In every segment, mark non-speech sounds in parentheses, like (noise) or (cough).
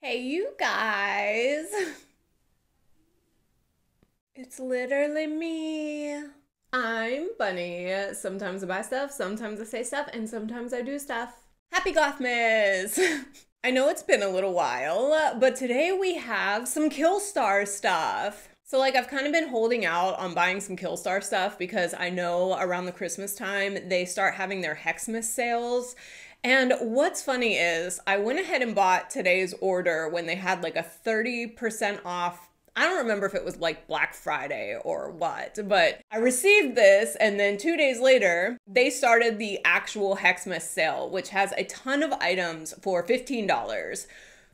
Hey, you guys. It's literally me. I'm Bunnie. Sometimes I buy stuff, sometimes I say stuff, and sometimes I do stuff. Happy Gothmas! (laughs) I know it's been a little while, but today we have some Killstar stuff. So, like, I've kind of been holding out on buying some Killstar stuff because I know around the Christmas time they start having their Hexmas sales. And what's funny is I went ahead and bought today's order when they had like a 30% off I don't remember if it was like Black Friday or what, but I received this, and then two days later, they started the actual Hexmas sale, which has a ton of items for $15.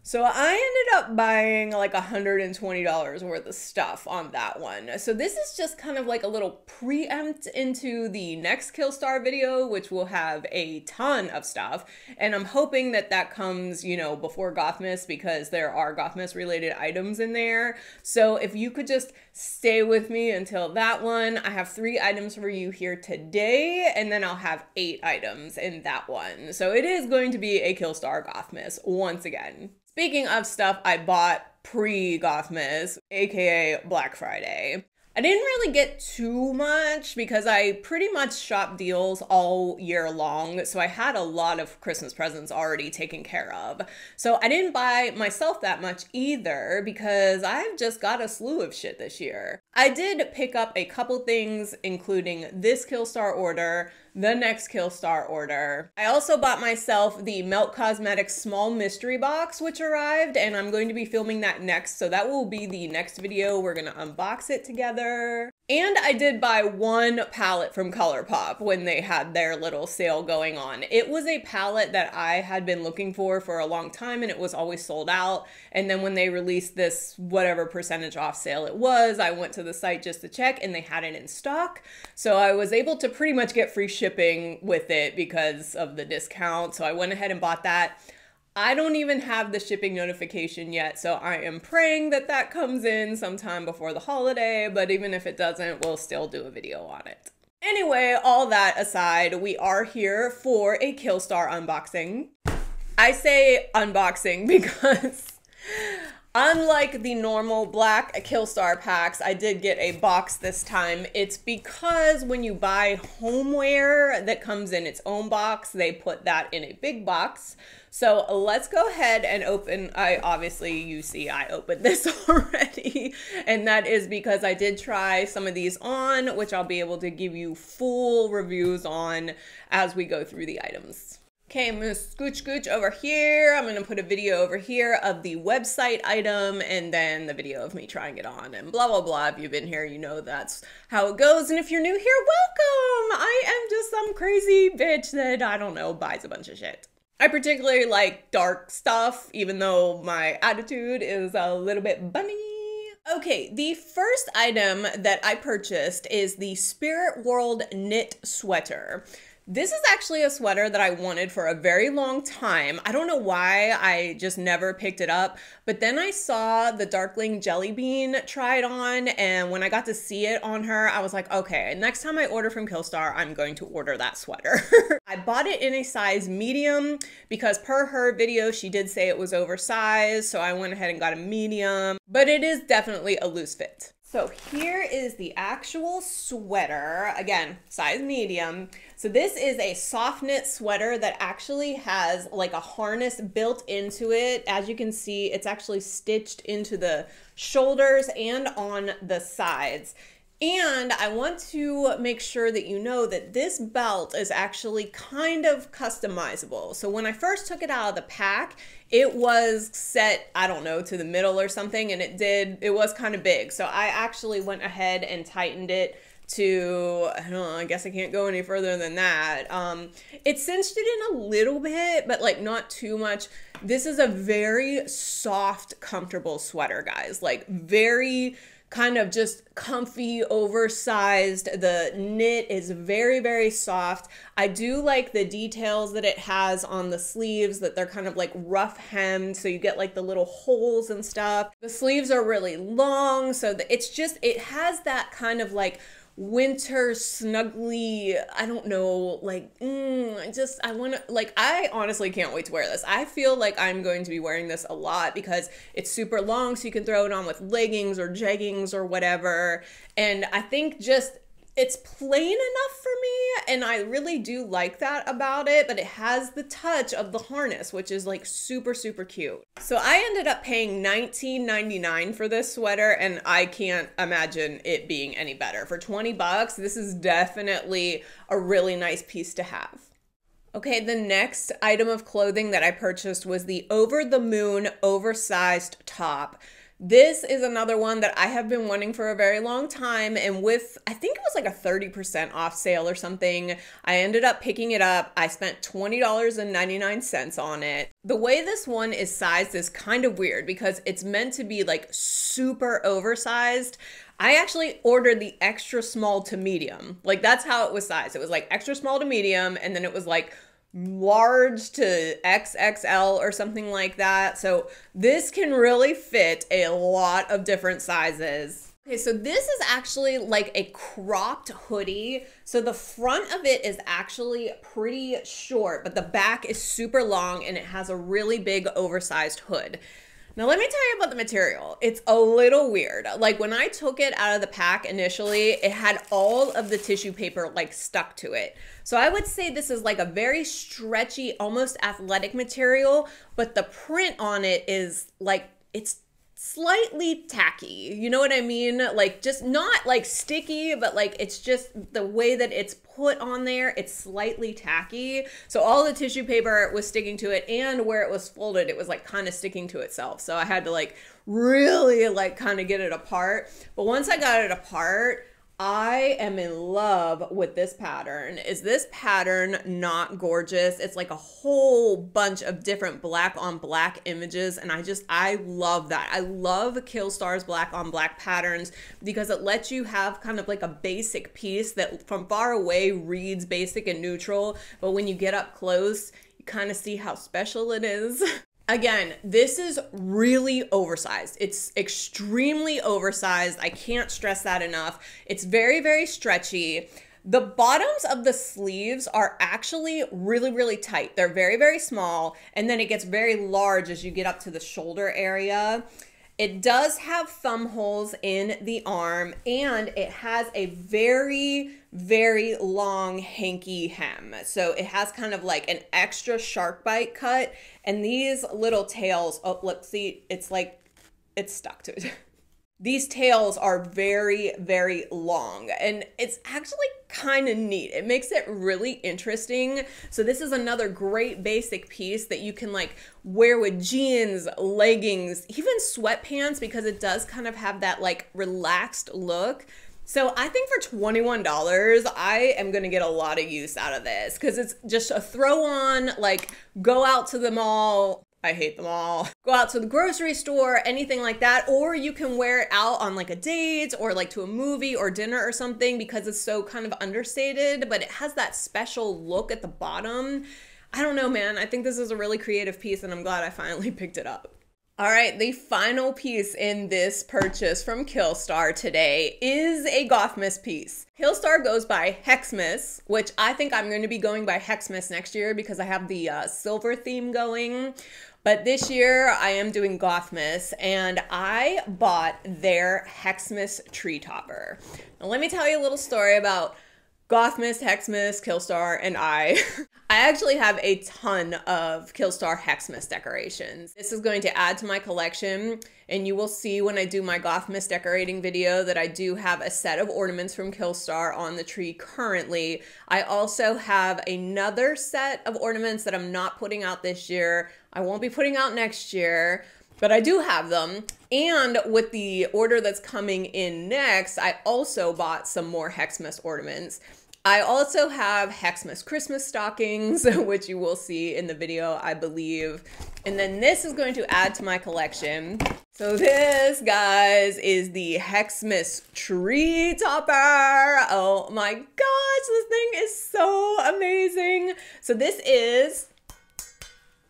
So I ended up buying like $120 worth of stuff on that one. So this is just kind of like a little preempt into the next Killstar video, which will have a ton of stuff. And I'm hoping that that comes, you know, before Gothmas because there are Gothmas related items in there. So if you could just stay with me until that one, I have three items for you here today, and then I'll have eight items in that one. So it is going to be a Killstar Gothmas once again. Speaking of stuff I bought pre Gothmas, aka Black Friday, I didn't really get too much because I pretty much shop deals all year long. So I had a lot of Christmas presents already taken care of. So I didn't buy myself that much either because I've just got a slew of shit this year. I did pick up a couple things, including this Killstar order, the next Killstar order. I also bought myself the Melt Cosmetics small mystery box, which arrived, and I'm going to be filming that next. So that will be the next video. We're to unbox it together. And I did buy one palette from ColourPop when they had their little sale going on. It was a palette that I had been looking for for a long time and it was always sold out. And then when they released this whatever percentage off sale it was, I went to the site just to check and they had it in stock. So I was able to pretty much get free shipping with it because of the discount. So I went ahead and bought that. I don't even have the shipping notification yet, so I am praying that that comes in sometime before the holiday, but even if it doesn't, we'll still do a video on it. Anyway, all that aside, we are here for a Killstar unboxing. I say unboxing (laughs) because Unlike the normal black Killstar packs, I did get a box this time. It's because when you buy homeware that comes in its own box, they put that in a big box. So let's go ahead and open, I obviously, you see I opened (laughs) this already, and that is because I did try some of these on, which I'll be able to give you full reviews on as we go through the items. Okay, I'm gonna scooch scooch over here. I'm gonna put a video over here of the website item and then the video of me trying it on and blah, blah, blah. If you've been here, you know that's how it goes. And if you're new here, welcome. I am just some crazy bitch that, I don't know, buys a bunch of shit. I particularly like dark stuff, even though my attitude is a little bit bunny. Okay, the first item that I purchased is the Spirit World Knit Sweater. This is actually a sweater that I wanted for a very long time. I don't know why I just never picked it up, but then I saw the Darkling Jelly Bean it on, and when I got to see it on her, I was like, okay, next time I order from Killstar, I'm going to order that sweater. (laughs) I bought it in a size medium because per her video, she did say it was oversized, so I went ahead and got a medium, but it is definitely a loose fit. So here is the actual sweater. Again, size medium. So this is a soft knit sweater that actually has like a harness built into it. As you can see, it's actually stitched into the shoulders and on the sides. And I want to make sure that you know that this belt is actually kind of customizable. So when I first took it out of the pack, it was set, I don't know, to the middle or something, and it did, it was kind of big. So I actually went ahead and tightened it to I don't know, I guess I can't go any further than that. Um it cinched it in a little bit, but like not too much. This is a very soft, comfortable sweater, guys. Like very kind of just comfy, oversized. The knit is very, very soft. I do like the details that it has on the sleeves, that they're kind of like rough hemmed, so you get like the little holes and stuff. The sleeves are really long, so it's just, it has that kind of like winter snuggly i don't know like mm, i just i want to like i honestly can't wait to wear this. I feel like i'm going to be wearing this a lot because it's super long so you can throw it on with leggings or jeggings or whatever. And i think just it's plain enough for me and I really do like that about it, but it has the touch of the harness, which is like super super cute. So I ended up paying $19.99 for this sweater and I can't imagine it being any better. For 20 bucks, this is definitely a really nice piece to have. Okay, the next item of clothing that I purchased was the over the moon oversized top. This is another one that I have been wanting for a very long time. And with, I think it was like a 30% off sale or something, I ended up picking it up. I spent $20.99 on it. The way this one is sized is kind of weird because it's meant to be like super oversized. I actually ordered the extra small to medium. Like that's how it was sized. It was like extra small to medium, and then it was like large to XXL or something like that. So this can really fit a lot of different sizes. Okay, so this is actually like a cropped hoodie. So the front of it is actually pretty short, but the back is super long and it has a really big oversized hood. Now, let me tell you about the material. It's a little weird. Like when I took it out of the pack initially, it had all of the tissue paper like stuck to it. So I would say this is like a very stretchy, almost athletic material, but the print on it is like, it's slightly tacky. You know what I mean? Like just not like sticky, but like it's just the way that it's put on there, it's slightly tacky. So all the tissue paper was sticking to it and where it was folded, it was like kind of sticking to itself. So I had to like really like kind of get it apart. But once I got it apart, I am in love with this pattern. Is this pattern not gorgeous? It's like a whole bunch of different black on black images and I just I love that. I love Killstar's black on black patterns because it lets you have kind of like a basic piece that from far away reads basic and neutral, but when you get up close, you kind of see how special it is. (laughs) Again, this is really oversized. It's extremely oversized. I can't stress that enough. It's very, very stretchy. The bottoms of the sleeves are actually really, really tight. They're very, very small, and then it gets very large as you get up to the shoulder area. It does have thumb holes in the arm and it has a very, very long hanky hem. So it has kind of like an extra shark bite cut. And these little tails, oh, look, see, it's like it's stuck to it. (laughs) These tails are very, very long and it's actually kind of neat. It makes it really interesting. So this is another great basic piece that you can like wear with jeans, leggings, even sweatpants because it does kind of have that like relaxed look. So I think for $21, I am going to get a lot of use out of this because it's just a throw on, like go out to the mall, I hate them all. (laughs) Go out to the grocery store, anything like that, or you can wear it out on like a date or like to a movie or dinner or something because it's so kind of understated, but it has that special look at the bottom. I don't know, man. I think this is a really creative piece and I'm glad I finally (laughs) picked it up. All right, the final piece in this purchase from Killstar today is a Gothmas piece. Killstar goes by Hexmas, which I think I'm going to be going by Hexmas next year because I have the uh, silver theme going. But this year I am doing Gothmas and I bought their Hexmas tree topper. Now let me tell you a little story about Gothmas, Hexmas, Killstar, and I. (laughs) I actually have a ton of Killstar Hexmas decorations. This is going to add to my collection, and you will see when I do my Gothmas decorating video that I do have a set of ornaments from Killstar on the tree currently. I also have another set of ornaments that I'm not putting out this year. I won't be putting out next year, but I do have them. And with the order that's coming in next, I also bought some more Hexmas ornaments. I also have Hexmas Christmas stockings, (laughs) which you will see in the video, I believe. And then this is going to add to my collection. So this, guys, is the Hexmas tree topper. Oh my gosh, this thing is so amazing. So this is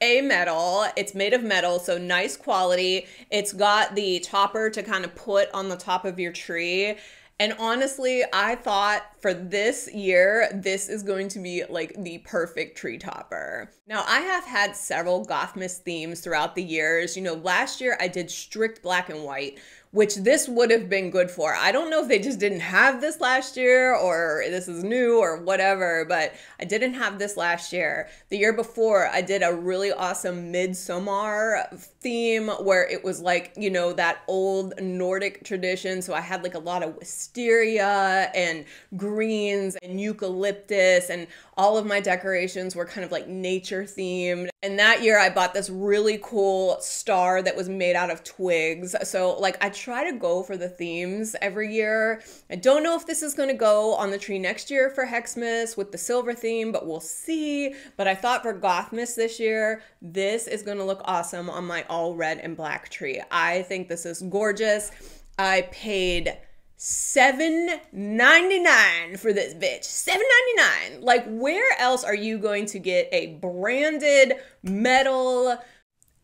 a metal. It's made of metal, so nice quality. It's got the topper to kind of put on the top of your tree. And honestly, I thought for this year, this is going to be like the perfect tree topper. Now, I have had several Gothmas themes throughout the years. You know, last year I did strict black and white, which this would have been good for. I don't know if they just didn't have this last year or this is new or whatever, but I didn't have this last year. The year before, I did a really awesome Midsommar theme where it was like, you know, that old Nordic tradition. So I had like a lot of wisteria and greens and eucalyptus and all of my decorations were kind of like nature themed. And that year I bought this really cool star that was made out of twigs. So like I try to go for the themes every year. I don't know if this is going to go on the tree next year for Hexmas with the silver theme, but we'll see. But I thought for Gothmas this year, this is going to look awesome on my all red and black tree. I think this is gorgeous. I paid Seven ninety nine for this bitch. Seven ninety nine. Like, where else are you going to get a branded metal,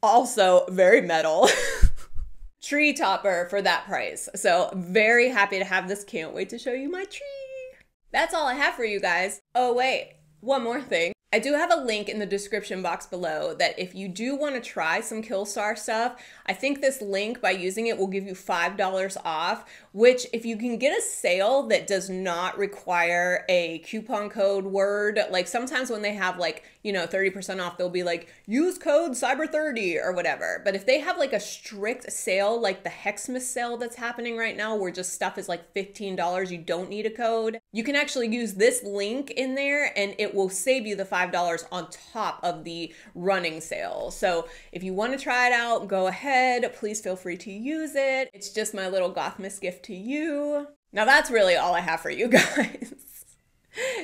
also very metal, (laughs) tree topper for that price? So, very happy to have this. Can't wait to show you my tree. That's all I have for you guys. Oh, wait, one more thing. I do have a link in the description box below that if you do want to try some Killstar stuff, I think this link by using it will give you $5 off, which if you can get a sale that does not require a coupon code word, like sometimes when they have like, you know, 30% off, they'll be like, use code cyber30 or whatever. But if they have like a strict sale, like the Hexmas sale that's happening right now, where just stuff is like $15, you don't need a code, you can actually use this link in there and it will save you the $5 $5 on top of the running sale. So if you want to try it out, go ahead. Please feel free to use it. It's just my little Gothmas gift to you. Now that's really all I have for you (laughs) guys.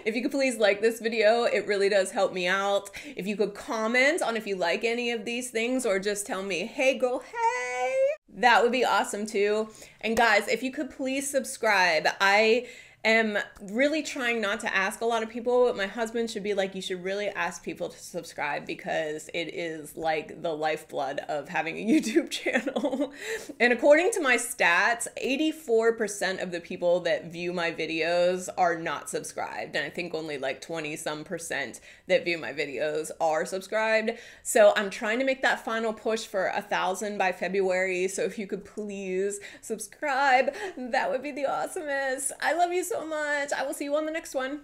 If you could please like this video, it really does help me out. If you could comment on if you like any of these things or just tell me, hey girl, hey, that would be awesome too. And guys, if you could please subscribe. I am really trying not to ask a lot of people, but my husband should be like, you should really ask people to subscribe because it is like the lifeblood of having a (laughs) YouTube channel. and according to my stats, 84% of the people that view my videos are not subscribed. And I think only like 20 some percent that view my videos are subscribed. So I'm trying to make that final push for a thousand by February. So if you could please subscribe, that would be the awesomest. I love you so much. I will see you on the next one.